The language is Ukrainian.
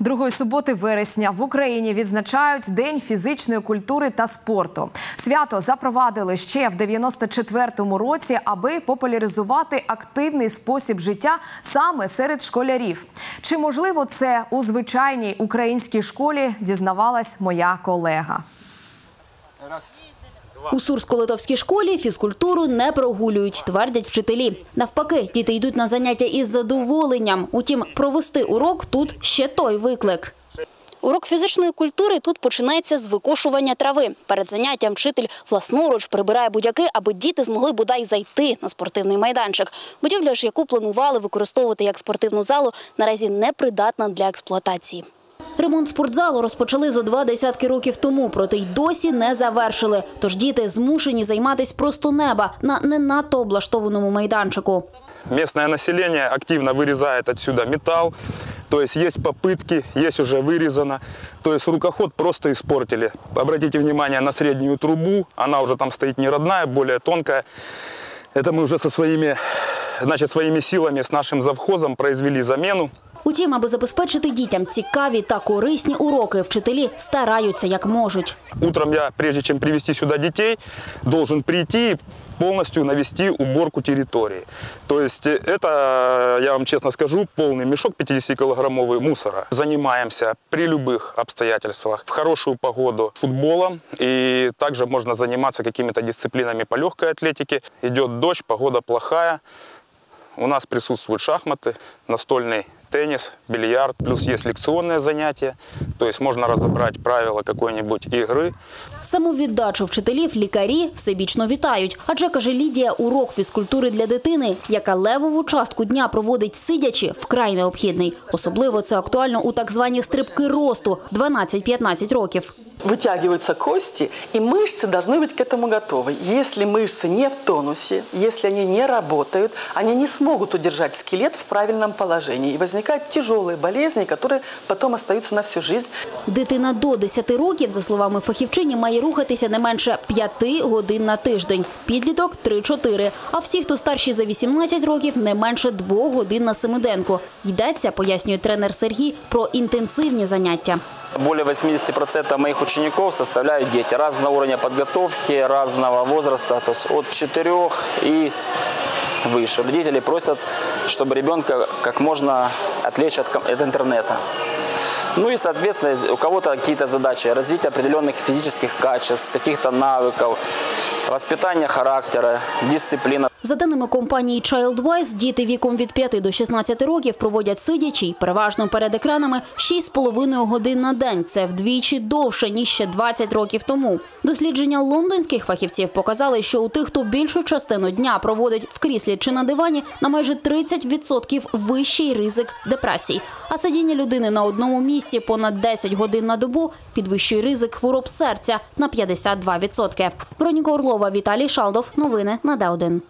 Другої суботи вересня в Україні відзначають День фізичної культури та спорту. Свято запровадили ще в 94-му році, аби популяризувати активний спосіб життя саме серед школярів. Чи можливо це у звичайній українській школі? Дізнавалась моя колега. У Сурсько-Литовській школі фізкультуру не прогулюють, твердять вчителі. Навпаки, діти йдуть на заняття із задоволенням. Утім, провести урок тут ще той виклик. Урок фізичної культури тут починається з викошування трави. Перед заняттям вчитель власноруч прибирає будяки, аби діти змогли бодай зайти на спортивний майданчик. Будівля ж, яку планували використовувати як спортивну залу, наразі не придатна для експлуатації. Ремонт спортзалу розпочали зо два десятки років тому, проте й досі не завершили. Тож діти змушені займатися просто неба на не надто облаштованому майданчику. Местное население активно вырезает отсюда металл. То есть есть попытки, есть уже вырезано. То есть рукоход просто испортили. Обратите внимание на среднюю трубу. Она уже там стоит не родная, более тонкая. Это мы уже со своими, значит, своими силами, с нашим завхозом произвели замену. Утім, аби забезпечити дітям цікаві та корисні уроки, вчителі стараються як можуть. Утром я, прежде чем привести сюда детей, должен прийти и полностью навести уборку территории. То есть э, это, я вам честно скажу, полный мешок 50-килограммовый мусора. Занимаемся при любых обстоятельствах, в хорошую погоду, футболом. И также можно заниматься какими-то дисциплинами по легкой атлетике. Идет дождь, погода плохая. У нас присутствуют шахматы, настольный теннис, бильярд, плюс есть лекционные занятия. То есть можно разобрать правила какой-нибудь игры. Самовіддачу вчителів лікарі всебічно вітають. Адже, каже Лідія, урок фізкультури для дитини, яка левову частку дня проводить сидячи, вкрай необхідний. Особливо це актуально у так звані стрибки росту 12-15 років. вытягиваются кости, и мышцы должны быть к этому готовы. Если мышцы не в тонусе, если они не работают, они не смогут удержать скелет в правильном положении. И возникают тяжелые болезни, которые потом остаются на всю жизнь. Дитина до 10 років, за словами фахівчині, має рухатися не менше 5 годин на тиждень. Підліток – 3-4. А всі, хто старші за 18 років, не менше 2 годин на семиденку. Йдеться, пояснює тренер Сергій, про інтенсивні заняття. Более 80% моих учеников составляют дети разного уровня подготовки, разного возраста, то есть от 4 и выше. Родители просят, чтобы ребенка как можно отвлечь от, от интернета. Ну и, соответственно, у кого-то какие-то задачи, развитие определенных физических качеств, каких-то навыков, воспитание характера, дисциплина. За даними компанії ChildWise, діти віком від 5 до 16 років проводять сидячи, переважно перед екранами, 6,5 годин на день. Це вдвічі довше, ніж ще 20 років тому. Дослідження лондонських фахівців показали, що у тих, хто більшу частину дня проводить в кріслі чи на дивані, на майже 30% вищий ризик депресій. А сидіння людини на одному місці понад 10 годин на добу підвищує ризик хвороб серця на 52%. Броніка Орлова, Віталій Шалдов. Новини на Д1.